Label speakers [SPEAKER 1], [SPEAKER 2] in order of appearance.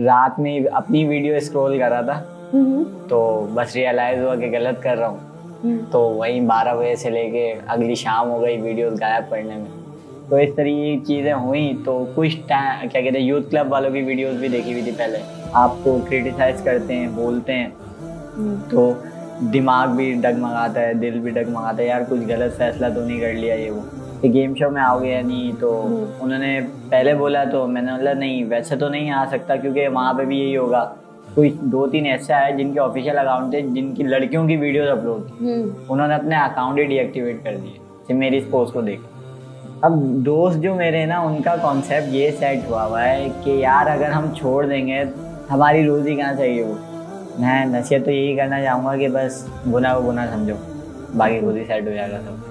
[SPEAKER 1] रात में अपनी वीडियो स्क्रॉल कर रहा था।
[SPEAKER 2] हम्म,
[SPEAKER 1] तो बस रियलाइज़ हुआ कि गलत कर रहा हूँ।
[SPEAKER 2] हम्म,
[SPEAKER 1] तो वहीं बारह बजे से लेके अगली शाम हो गई वीडियोस गायब करने में। तो इस तरीके की चीज़ें हुई। तो कुछ टाइम क्या कहते हैं यूथ क्लब वालों की वीडियोस भी देखी हुई थी पहले। आपको क्रिटिसाइज करते हैं बोलते हैं।
[SPEAKER 2] हम्म,
[SPEAKER 1] तो दिमाग भी डगमगाता है दिल भी डगमगाता है। यार कुछ गलत फैसला तो नहीं कर लिया ये वो। कि गेम शो में आओगे या नहीं तो
[SPEAKER 2] हम्म।
[SPEAKER 1] उन्होंने पहले बोला तो मैंने बोला नहीं वैसे तो नहीं आ सकता क्योंकि वहाँ पे भी यही होगा। कोई दो तीन ऐसे आए जिनके ऑफिशियल अकाउंट थे जिनकी लड़कियों की वीडियोस अपलोड की
[SPEAKER 2] हम्म,
[SPEAKER 1] उन्होंने अपने अकाउंट ही डीएक्टिवेट कर दिए सिर्फ़ मेरी इस पोस्ट को देख। अब दोस्त जो मेरे हैं ना उनका कॉन्सेप्ट ये सेट हुआ हुआ है कि यार अगर हम छोड़ देंगे हमारी रोज़ी कहाँ चाहिए वो? मैं नसीहत तो यही करना चाहूँगा कि बस गुना को गुना समझो बाकी खुद ही सेट हो जाएगा सब।